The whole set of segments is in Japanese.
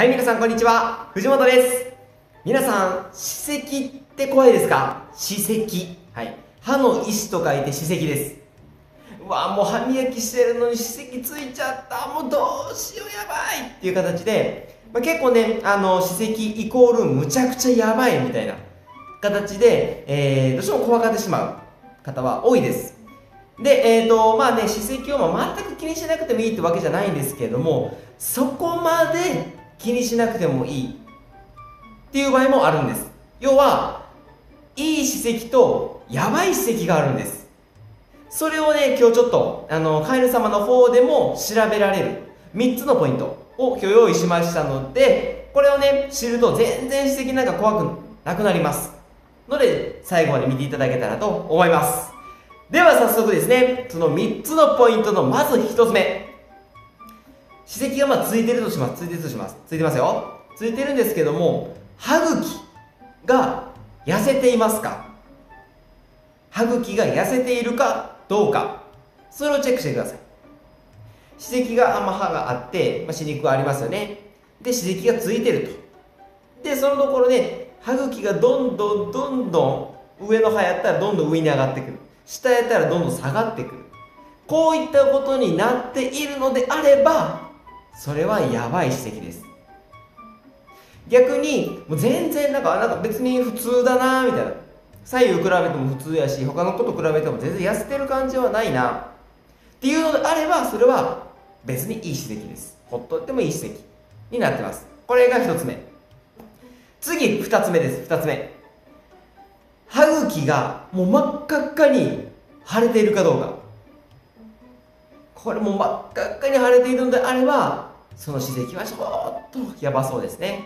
はい、皆さんこんにちは。藤本です。皆さん、歯石って怖いですか？歯石。はい。歯の石と書いて歯石です。うわもう歯磨きしてるのに歯石ついちゃった。もうどうしようやばいっていう形で、まあ、結構ね、あの、歯石イコールむちゃくちゃやばいみたいな形で、えー、どうしても怖がってしまう方は多いです。で、えーとまあね、歯石を全く気にしなくてもいいってわけじゃないんですけれども、そこまで気にしなくてもいいっていう場合もあるんです。要は、いい歯石とやばい歯石があるんです。それをね、今日ちょっと、あの、カエル様の方でも調べられる3つのポイントを今日用意しましたので、これをね、知ると全然歯石なんか怖くなくなります。ので、最後まで見ていただけたらと思います。では早速ですね、その3つのポイントのまず1つ目。歯石がまあついてるとします。ついてるとします。ついてますよ。ついてるんですけども、歯茎が痩せていますか？歯茎が痩せているかどうか。それをチェックしてください。歯石が、ま、歯があって、まあ、歯肉がありますよね。で、歯石がついてると。で、そのところで、歯茎がどんどんどんどん上の歯やったらどんどん上に上がってくる。下やったらどんどん下がってくる。こういったことになっているのであれば、それはやばい指摘です。逆に、もう全然なんか、なんか別に普通だなみたいな。左右比べても普通やし、他のこと比べても全然痩せてる感じはないな。っていうのであれば、それは別にいい指摘です。ほっとってもいい指摘になってます。これが一つ目。次、二つ目です。二つ目。歯茎がもう真っ赤っかに腫れているかどうか。これも真っ赤っかに腫れているのであれば、その歯石はちょっとやばそうですね。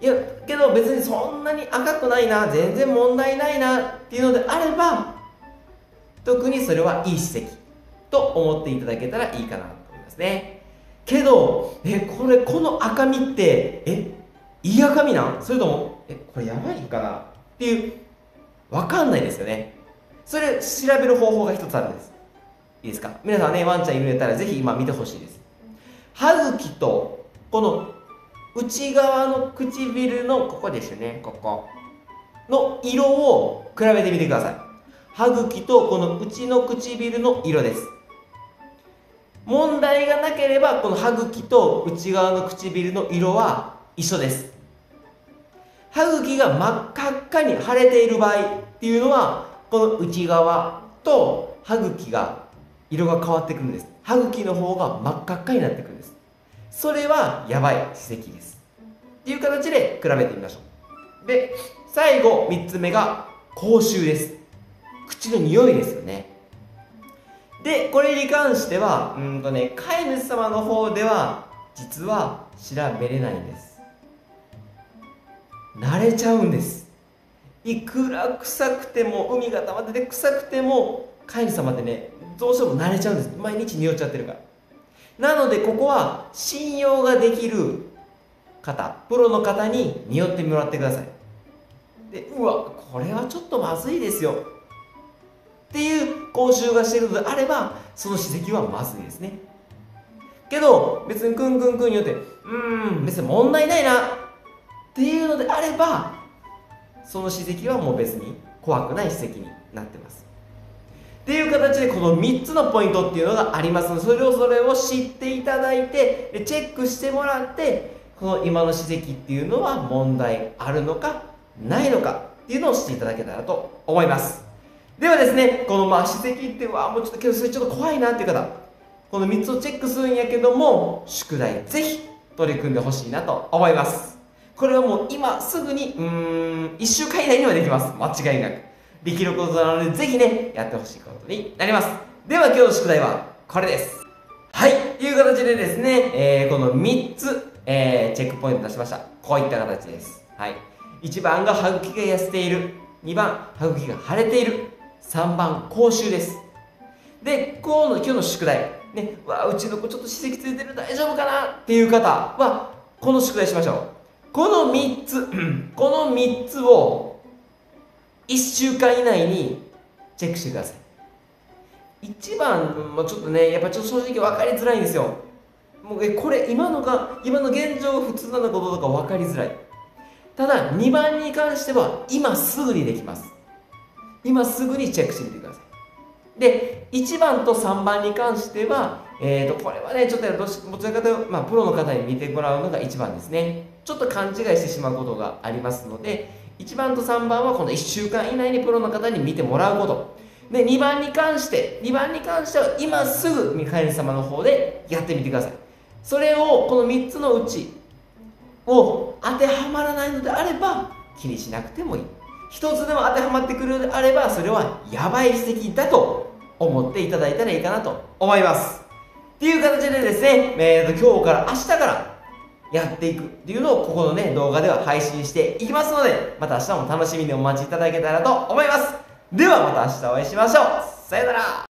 いや、けど別にそんなに赤くないな、全然問題ないなっていうのであれば、特にそれはいい歯石と思っていただけたらいいかなと思いますね。けど、え、これ、この赤みって、え、いい赤みなん？それとも、え、これやばいかな？っていう、わかんないですよね。それ調べる方法が一つあるんです。いいですか？皆さんね、ワンちゃんいるんやったらぜひ今見てほしいです。歯茎と、この内側の唇のここですよね、ここ。の色を比べてみてください。歯茎とこの内の唇の色です。問題がなければ、この歯茎と内側の唇の色は一緒です。歯茎が真っ赤っかに腫れている場合っていうのは、この内側と歯茎が色が変わってくるんです。歯茎の方が真っ赤っかになってくるんです。それはやばい歯石です。っていう形で比べてみましょう。で、最後3つ目が口臭です。口の匂いですよね。で、これに関しては、うんとね、飼い主様の方では、実は調べれないんです。慣れちゃうんです。いくら臭くても、海が溜まってて臭くても、飼い主様ってね、どうしても慣れちゃうんです。毎日匂っちゃってるから。なので、ここは信用ができる方、プロの方に匂ってもらってください。で、うわ、これはちょっとまずいですよ。っていう講習がしてるのであれば、その歯石はまずいですね。けど、別にクンクンクンによって、うん、別に問題ないなっていうのであれば、その歯石はもう別に怖くない歯石になってます。っていう形でこの3つのポイントっていうのがありますのでそれをそれを知っていただいてでチェックしてもらってこの今の歯石っていうのは問題あるのかないのかっていうのを知っていただけたらと思います。ではですねこのまあ歯石ってわもうちょっとけどそれちょっと怖いなっていう方この3つをチェックするんやけども宿題ぜひ取り組んでほしいなと思います。これはもう今すぐにうーん1週間以内にはできます。間違いなく。できることなので、ぜひね、やってほしいことになります。では今日の宿題はこれです。はい、という形でですね、えー、この3つ、えー、チェックポイント出しました。こういった形です。はい。1番が歯茎が痩せている。2番、歯茎が腫れている。3番、口臭です。で、今日の今日の宿題、ね、わうちの子ちょっと歯石ついてる大丈夫かな？っていう方は、この宿題しましょう。この3つ、この3つを1週間以内にチェックしてください。1番もちょっとね、やっぱちょっと正直分かりづらいんですよ。もうこれ今のが今の現状普通なのかどうか分かりづらいただ2番に関しては今すぐにできます今すぐにチェックしてみてくださいで1番と3番に関しては、えー、とこれはねちょっとどちらかというと、まあ、プロの方に見てもらうのが1番ですねちょっと勘違いしてしまうことがありますので1番と3番はこの1週間以内にプロの方に見てもらうこと。で2番に関して2番に関しては今すぐ見返り様の方でやってみてください。それをこの3つのうちを当てはまらないのであれば気にしなくてもいい。一つでも当てはまってくるのであればそれはやばい指摘だと思っていただいたらいいかなと思います。っていう形でですね、えー、と今日から明日からやっていくっていうのをここのね動画では配信していきますのでまた明日も楽しみにお待ちいただけたらと思います。ではまた明日お会いしましょう。さよなら。